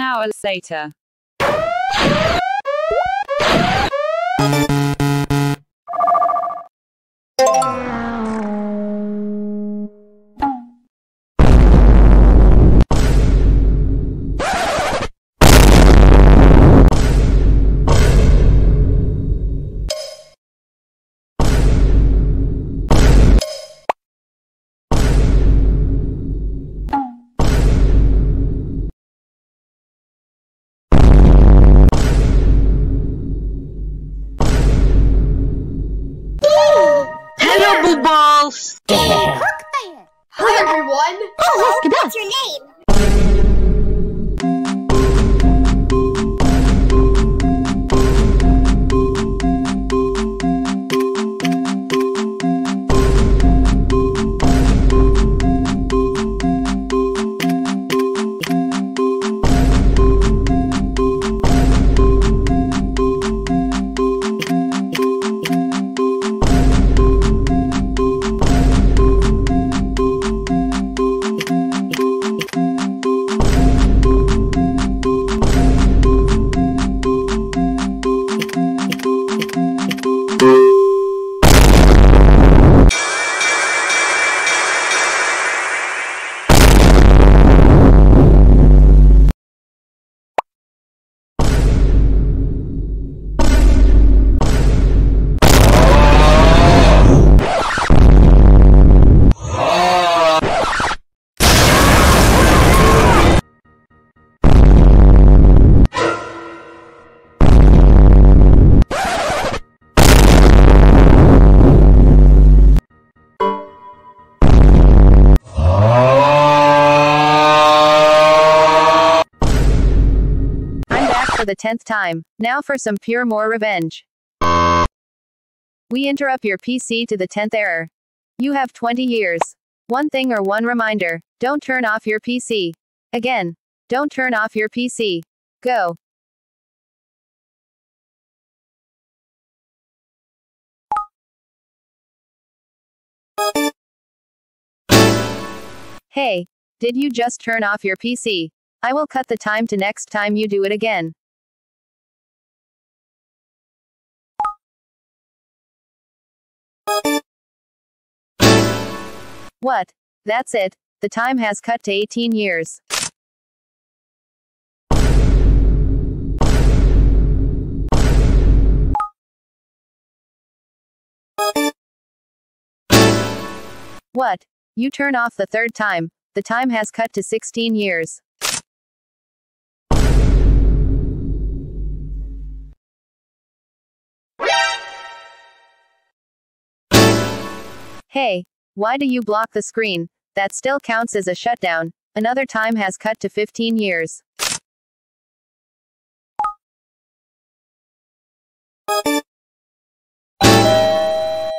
hours later. Boo Balls! Hi everyone! Hello, what's your name? Tenth time. Now for some pure more revenge. We interrupt your PC to the tenth error. You have 20 years. One thing or one reminder don't turn off your PC. Again, don't turn off your PC. Go. Hey, did you just turn off your PC? I will cut the time to next time you do it again. What? That's it. The time has cut to 18 years. What? You turn off the third time. The time has cut to 16 years. Hey, why do you block the screen? That still counts as a shutdown. Another time has cut to 15 years.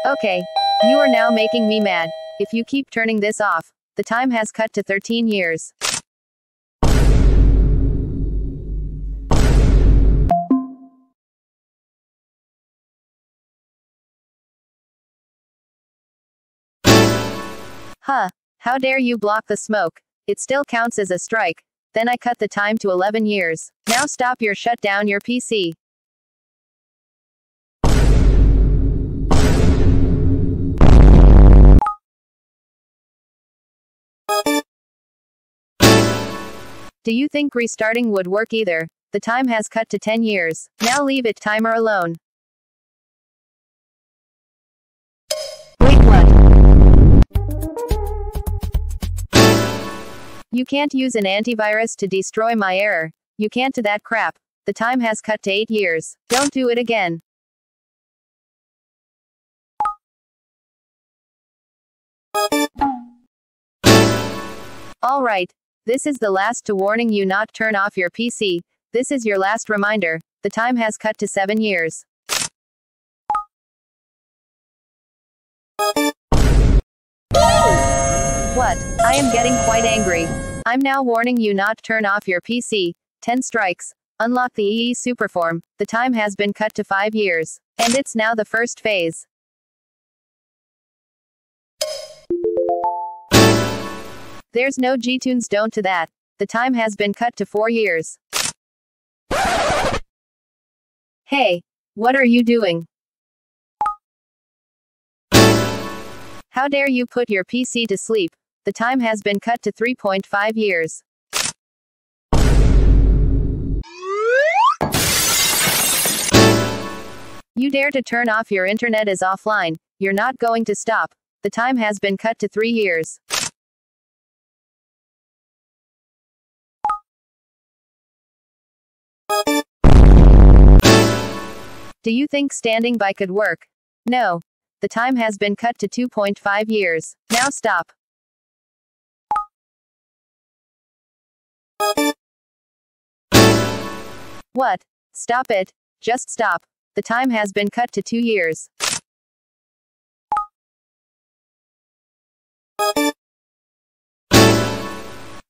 Okay, you are now making me mad. If you keep turning this off, the time has cut to 13 years. Huh. How dare you block the smoke? It still counts as a strike. Then I cut the time to 11 years. Now stop your shut down your PC. Do you think restarting would work either? The time has cut to 10 years. Now leave it timer alone. You can't use an antivirus to destroy my error. You can't do that crap. The time has cut to 8 years. Don't do it again. Alright. This is the last to warning you not turn off your PC. This is your last reminder. The time has cut to 7 years. What? I am getting quite angry. I'm now warning you not to turn off your PC. 10 strikes. Unlock the EE Superform. The time has been cut to 5 years. And it's now the first phase. There's no G-Tunes don't to that. The time has been cut to 4 years. Hey, what are you doing? How dare you put your PC to sleep? The time has been cut to 3.5 years. You dare to turn off your internet is offline. You're not going to stop. The time has been cut to 3 years. Do you think standing by could work? No. The time has been cut to 2.5 years. Now stop. What? Stop it. Just stop. The time has been cut to 2 years.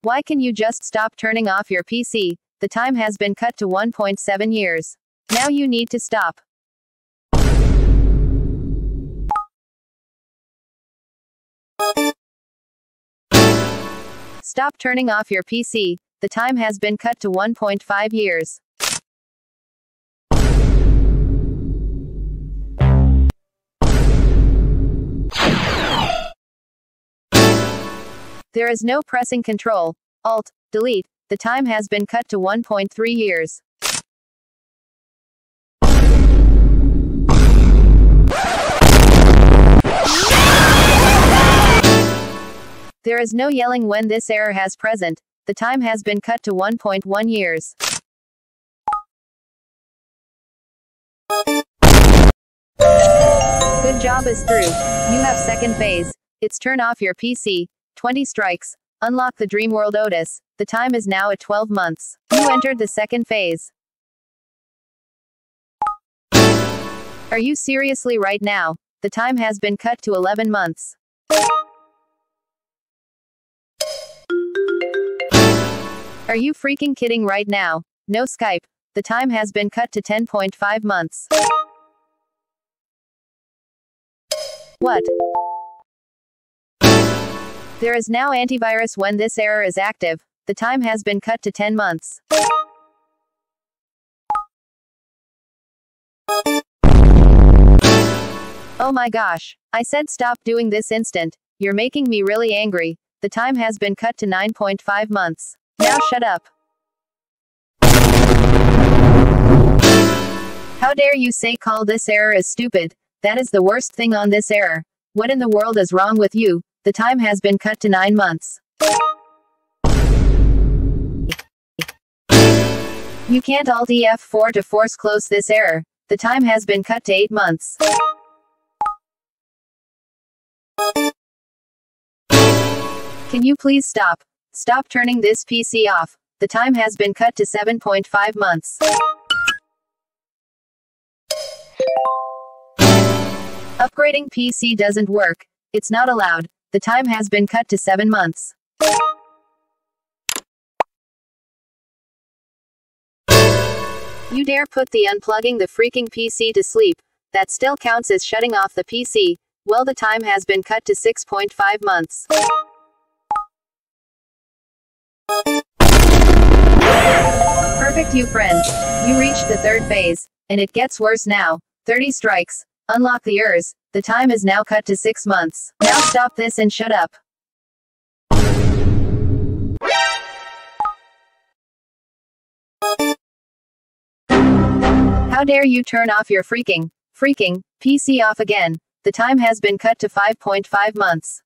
Why can you just stop turning off your PC? The time has been cut to 1.7 years. Now you need to stop. Stop turning off your PC. The time has been cut to 1.5 years. There is no pressing Control, Alt, Delete. The time has been cut to 1.3 years. There is no yelling when this error has present. The time has been cut to 1.1 years. Good job is through. You have second phase. It's turn off your PC. 20 strikes. Unlock the dream world Odus. The time is now at 12 months. You entered the second phase. Are you seriously right now? The time has been cut to 11 months. Are you freaking kidding right now? No Skype. The time has been cut to 10.5 months. What? There is now antivirus when this error is active. The time has been cut to 10 months. Oh my gosh. I said stop doing this instant. You're making me really angry. The time has been cut to 9.5 months. Now shut up. How dare you say call this error is stupid? That is the worst thing on this error. What in the world is wrong with you? The time has been cut to 9 months. You can't Alt F4 to force close this error. The time has been cut to 8 months. Can you please stop? Stop turning this PC off. The time has been cut to 7.5 months. Upgrading PC doesn't work. It's not allowed. The time has been cut to 7 months. You dare put the unplugging the freaking PC to sleep. That still counts as shutting off the PC. Well, the time has been cut to 6.5 months. Perfect, you friend. You reached the third phase, and it gets worse now. 30 strikes. Unlock the ERS. The time is now cut to 6 months. Now stop this and shut up. How dare you turn off your freaking, freaking, PC off again. The time has been cut to 5.5 months.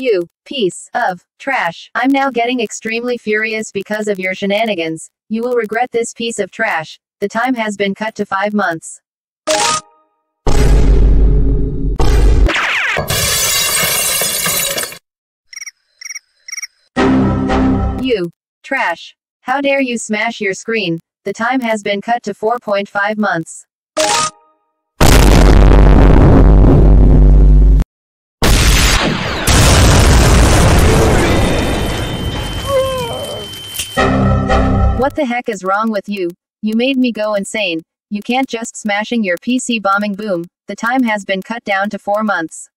You piece of trash. I'm now getting extremely furious because of your shenanigans. You will regret this piece of trash. The time has been cut to five months. You trash. How dare you smash your screen? The time has been cut to 4.5 months. What the heck is wrong with you? You made me go insane. You can't just smashing your PC bombing boom. The time has been cut down to 4 months.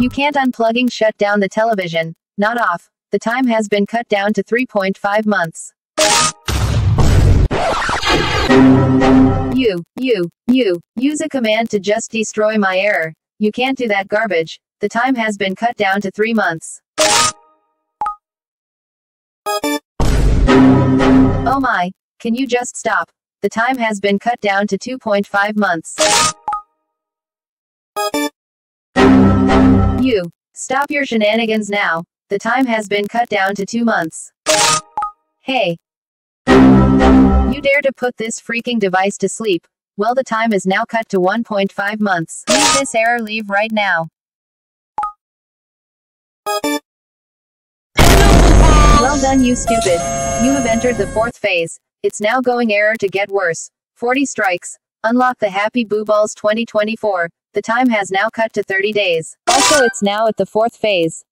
You can't unplugging shut down the television, not off. The time has been cut down to 3.5 months. You, you, you, use a command to just destroy my error. You can't do that garbage. The time has been cut down to 3 months. Oh my, can you just stop? The time has been cut down to 2.5 months. You, stop your shenanigans now. The time has been cut down to 2 months. Hey. You dare to put this freaking device to sleep. Well, the time is now cut to 1.5 months. Leave this error, leave right now. Well done, you stupid. You have entered the fourth phase. It's now going error to get worse. 40 strikes. Unlock the Happy Boo Balls 2024. The time has now cut to 30 days. Also, it's now at the fourth phase.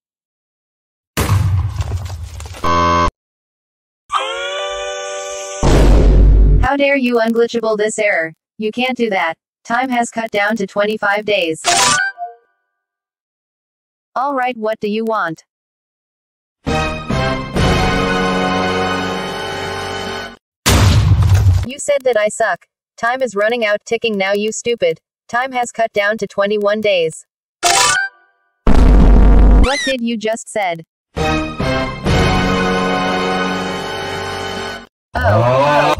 How dare you unglitchable this error? You can't do that. Time has cut down to 25 days. Alright, what do you want? You said that I suck. Time is running out ticking now, you stupid. Time has cut down to 21 days. What did you just said? Oh,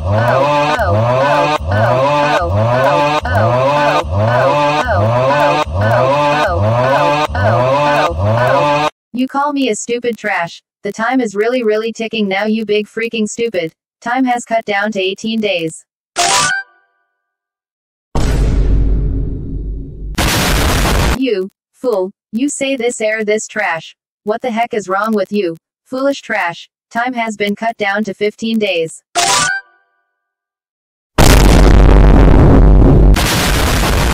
you call me a stupid trash. The time is really really ticking now you big freaking stupid. Time has cut down to 18 days. You, fool, you say this air this trash. What the heck is wrong with you, foolish trash? Time has been cut down to 15 days.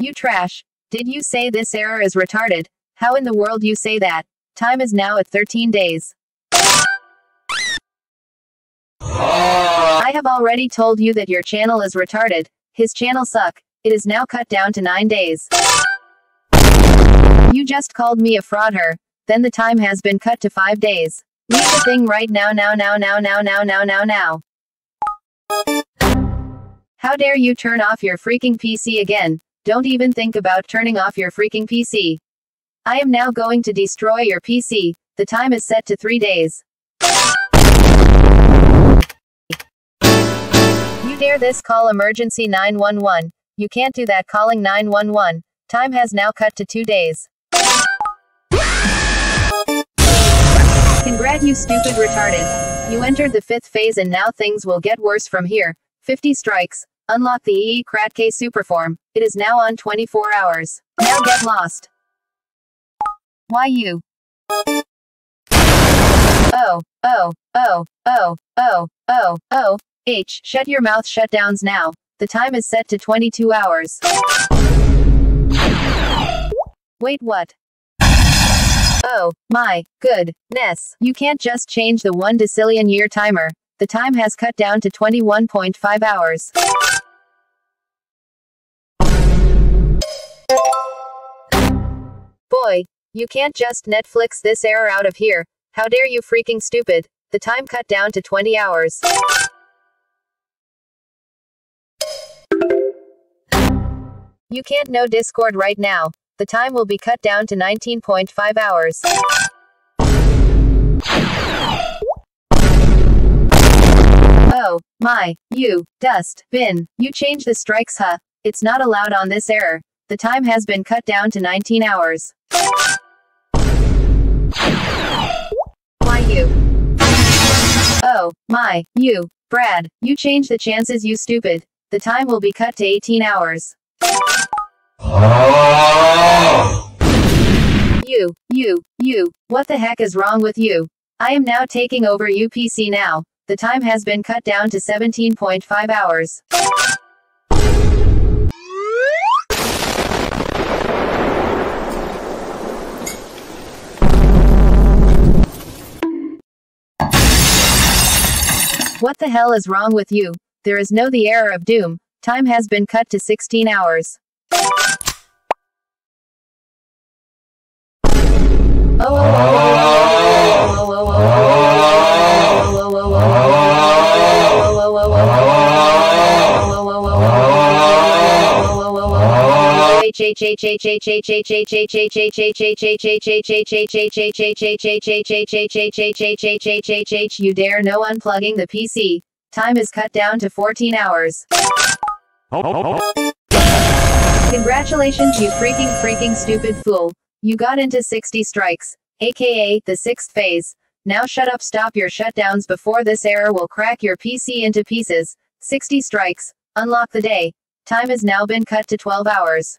You trash. Did you say this error is retarded? How in the world you say that? Time is now at 13 days. I have already told you that your channel is retarded. His channel suck. It is now cut down to 9 days. You just called me a fraud her. Then the time has been cut to 5 days. Leave the thing right now now now now now now now now now. How dare you turn off your freaking PC again? Don't even think about turning off your freaking PC. I am now going to destroy your PC. The time is set to 3 days. You dare this call emergency 911. You can't do that calling 911. Time has now cut to 2 days. Congrat you stupid retarded. You entered the fifth phase and now things will get worse from here. 50 strikes. Unlock the EE Kratk Superform. It is now on 24 hours. Now get lost. Why you? Oh, oh, oh, oh, oh, oh, oh, H. Shut your mouth shutdowns now. The time is set to 22 hours. Wait, what? Oh, my, goodness. You can't just change the 1 decillion year timer. The time has cut down to 21.5 hours. Boy, you can't just Netflix this error out of here. How dare you freaking stupid. The time cut down to 20 hours. You can't know Discord right now. The time will be cut down to 19.5 hours. Oh, my, you, dust, bin, you change the strikes huh? It's not allowed on this error. The time has been cut down to 19 hours. Why you? Oh, my, you, Brad, you change the chances you stupid. The time will be cut to 18 hours. You, you, you, what the heck is wrong with you? I am now taking over UPC now. The time has been cut down to 17.5 hours. What the hell is wrong with you? There is no the error of doom. Time has been cut to 16 hours. oh. You dare no unplugging the PC. Time is cut down to 14 hours. Congratulations you freaking freaking stupid fool. You got into 60 strikes, aka the sixth phase. Now shut up stop your shutdowns before this error will crack your PC into pieces. 60 strikes. Unlock the Dehh. Time has now been cut to 12 hours.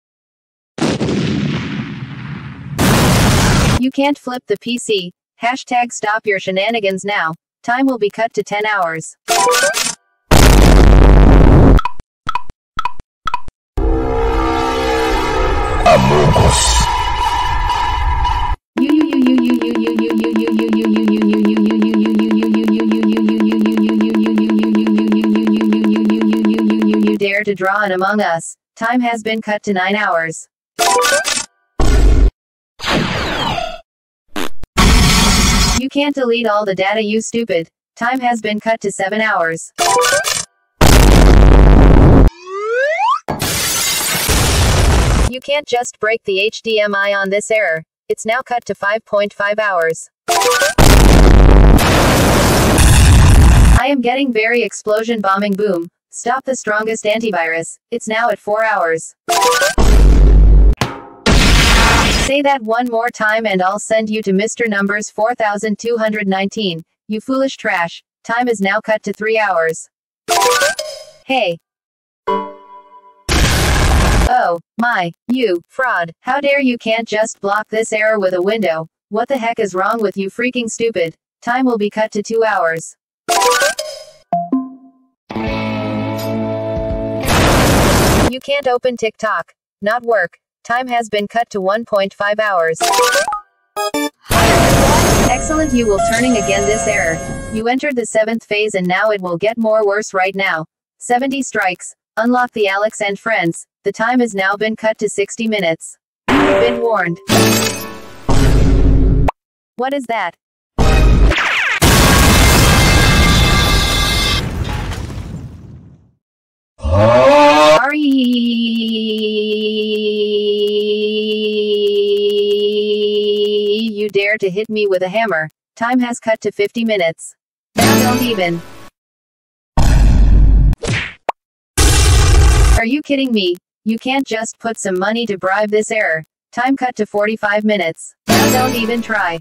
You can't flip the PC. Hashtag stop your shenanigans now. Time will be cut to 10 hours. You dare to draw an Among Us. Time has been cut to 9 hours. You can't delete all the data you stupid. Time has been cut to 7 hours. You can't just break the HDMI on this error. It's now cut to 5.5 hours. I am getting very explosion bombing boom. Stop the strongest antivirus. It's now at 4 hours. Say that one more time and I'll send you to Mr. Numbers 4219. You foolish trash. Time is now cut to 3 hours. Hey. Oh, my, you, fraud. How dare you can't just block this error with a window. What the heck is wrong with you freaking stupid? Time will be cut to 2 hours. You can't open TikTok. Not work. Time has been cut to 1.5 hours. Excellent you will turning again this error. You entered the 7th phase and now it will get more worse right now. 70 strikes. Unlock the Alex and friends. The time has now been cut to 60 minutes. You've been warned. What is that? Dare to hit me with a hammer? Time has cut to 50 minutes. Now don't even. Are you kidding me? You can't just put some money to bribe this error. Time cut to 45 minutes. Now don't even try.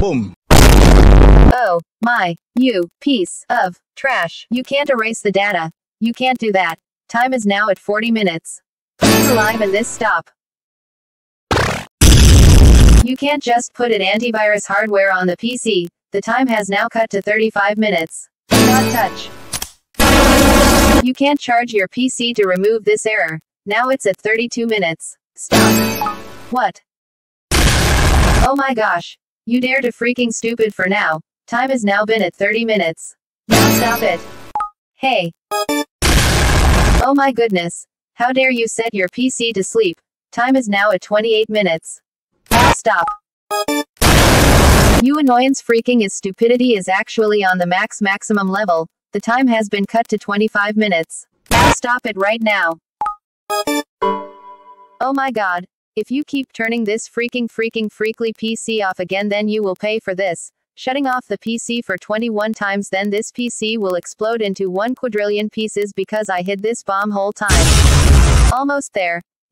Boom. Oh, my, you, piece of trash. You can't erase the data. You can't do that. Time is now at 40 minutes. Please alive in this stop. You can't just put an antivirus hardware on the PC. The time has now cut to 35 minutes. Not touch. You can't charge your PC to remove this error. Now it's at 32 minutes. Stop. What? Oh my gosh. You dare to freaking stupid for now. Time has now been at 30 minutes. Now stop it. Hey. Oh my goodness. How dare you set your PC to sleep. Time is now at 28 minutes. Stop. You annoyance freaking is stupidity is actually on the max maximum level. The time has been cut to 25 minutes. Stop it right now. Oh my god. If you keep turning this freaking freaking freakly PC off again then you will pay for this. Shutting off the PC for 21 times then this PC will explode into 1 quadrillion pieces because I hid this bomb whole time. Almost there.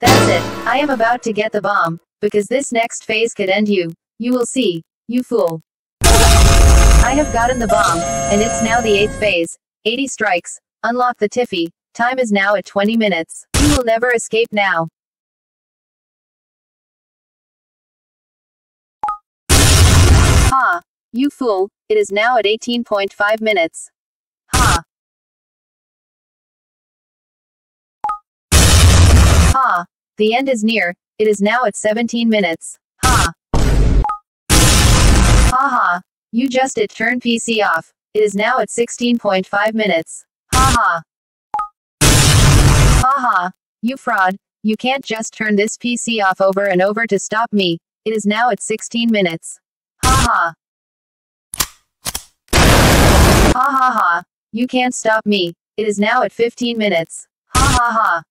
That's it. I am about to get the bomb, because this next phase could end you. You will see, you fool. I have gotten the bomb, and it's now the eighth phase. 80 strikes. Unlock the Tiffi. Time is now at 20 minutes. You will never escape now. Ha! You fool, it is now at 18.5 minutes. Ha! Ha! The end is near, it is now at 17 minutes. Ha! Ha ha! You just it turn PC off. It is now at 16.5 minutes. Ha ha! Ha ha! You fraud, you can't just turn this PC off over and over to stop me. It is now at 16 minutes. Ha ha! Ha ha ha! You can't stop me. It is now at 15 minutes. Ha ha ha!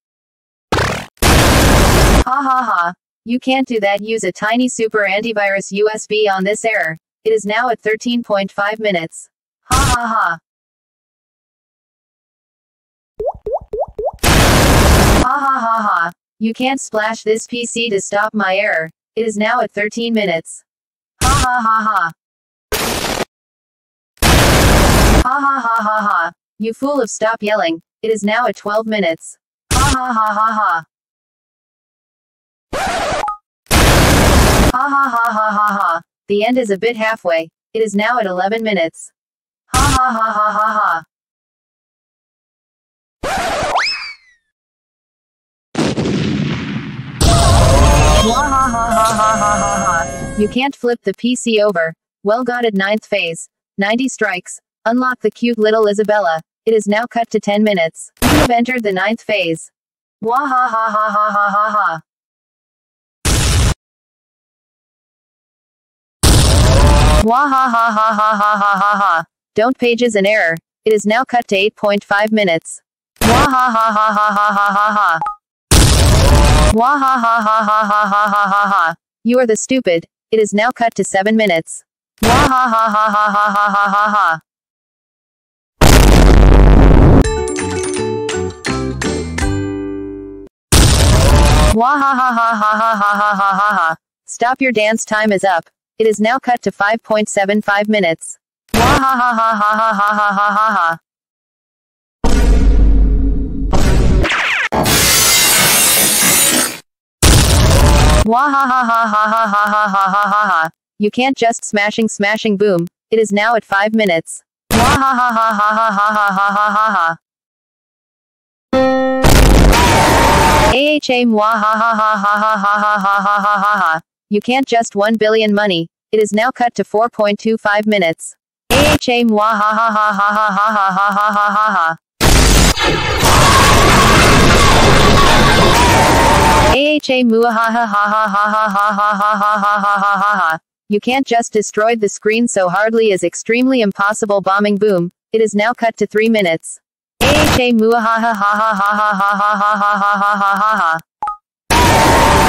Ha ha ha! You can't do that. Use a tiny super antivirus USB on this error. It is now at 13.5 minutes. Ha ha ha! Ha ha ha ha! You can't splash this PC to stop my error. It is now at 13 minutes. Ha ha ha ha! Ha ha ha ha ha! You fool of stop yelling. It is now at 12 minutes. Ha ha ha ha ha! Ha ha ha ha ha ha! The end is a bit halfway. It is now at 11 minutes. Ha ha ha ha ha ha! Ha ha ha ha ha ha ha. You can't flip the PC over. Well got it ninth phase. 90 strikes. Unlock the cute little Isabella. It is now cut to 10 minutes. You have entered the ninth phase. Wah ha ha ha ha ha ha. Wah ha ha ha ha ha ha ha ha. Don't pages an error. It is now cut to 8.5 minutes. Wah ha. You are the stupid. It is now cut to 7 minutes. Wah ha. Stop your dance time is up. It is now cut to 5.75 minutes. Wah ha ha ha ha ha ha ha ha ha ha. Wah ha ha ha ha ha ha ha ha ha ha ha. You can't just smashing smashing boom. It is now at 5 minutes. Wah ha ha ha ha ha ha ha ha ha ha ha. AHA mwa ha ha ha ha ha ha ha ha ha ha ha ha. You can't just 1 billion money. It is now cut to 4.25 minutes. AHA mwa ha ha ha ha ha ha ha ha ha ha ha ha. AHA mua. You can't just destroyed the screen so hardly is extremely impossible bombing boom. It is now cut to 3 minutes. AHA.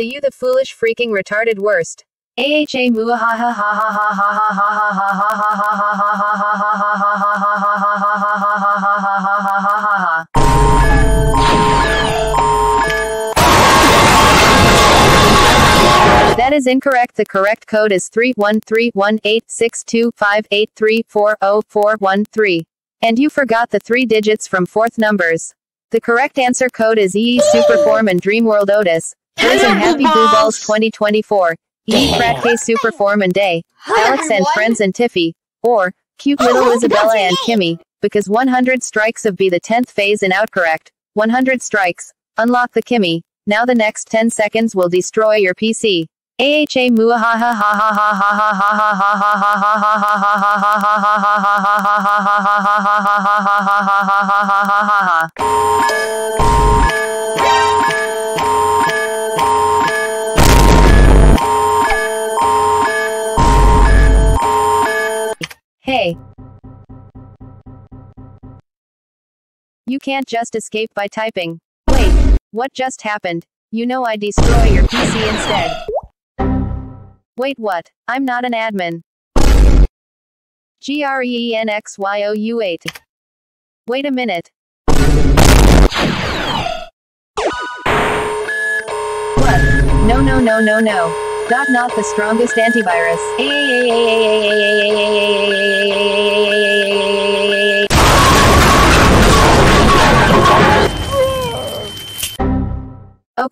To you the foolish freaking retarded worst. AHA. That is incorrect. The correct code is 3131862583404113. And you forgot the three digits from fourth numbers. The correct answer code is EE Superform and Dreamworld Odus. Here's and Happy Boo Balls 2024. E. Fratke Superform and Day, Alex and. Friends and Tiffi, or cute little Oh, Isabella and? Kimmy, because 100 strikes of be the 10th phase and outcorrect. 100 strikes. Unlock the Kimmy. Now the next 10 seconds will destroy your PC. AHA muahaha ha ha ha ha ha ha ha ha ha ha ha ha ha ha ha ha ha ha You can't just escape by typing. Wait, what just happened? You know I destroy your PC instead. Wait, what? I'm not an admin. G R E E N X Y O U 8. Wait a minute. What? No, no, no, no, no. Dot not the strongest antivirus. Oh,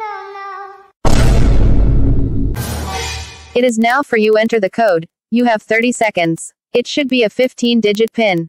no, no. It is now for you enter the code. You have 30 seconds. It should be a 15 digit pin.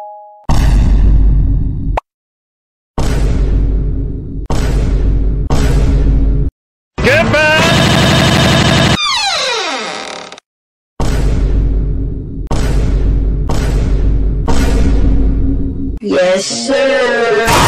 Yes, sir.